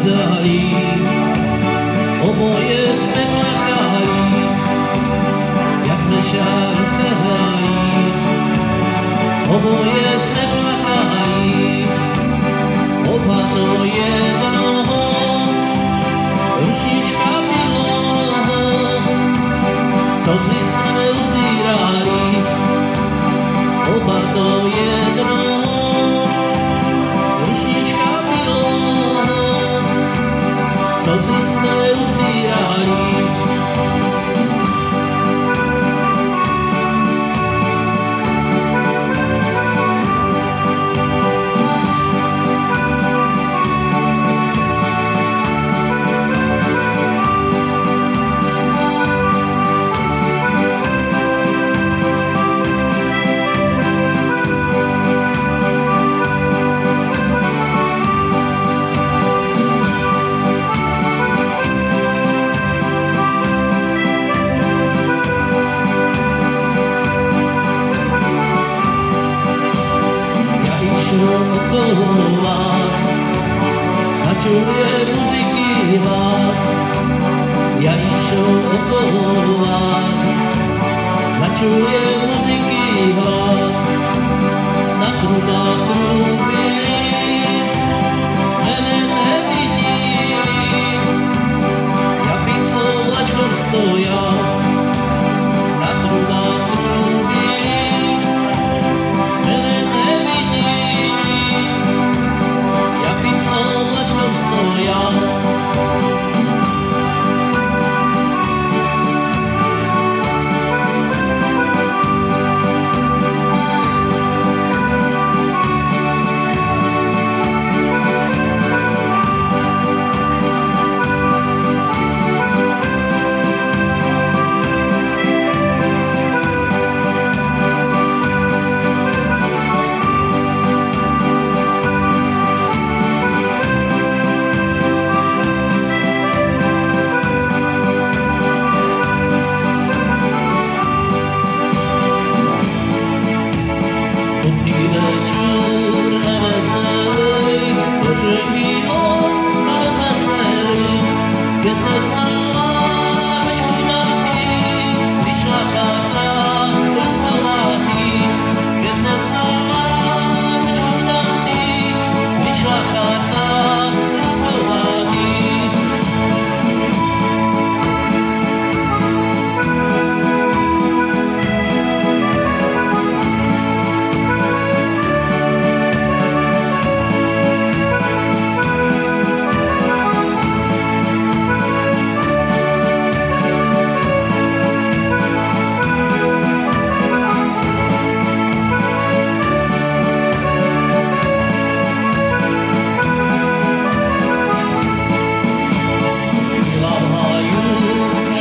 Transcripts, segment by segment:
skazali, oboje jsme plakali, jak jsme šár skazali, oboje jsme plakali, opano jednoho, rušička bylo, slzy Okolo vás, načuje muziky hlas. Ja išel okolo vás, načuje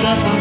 Bye. you.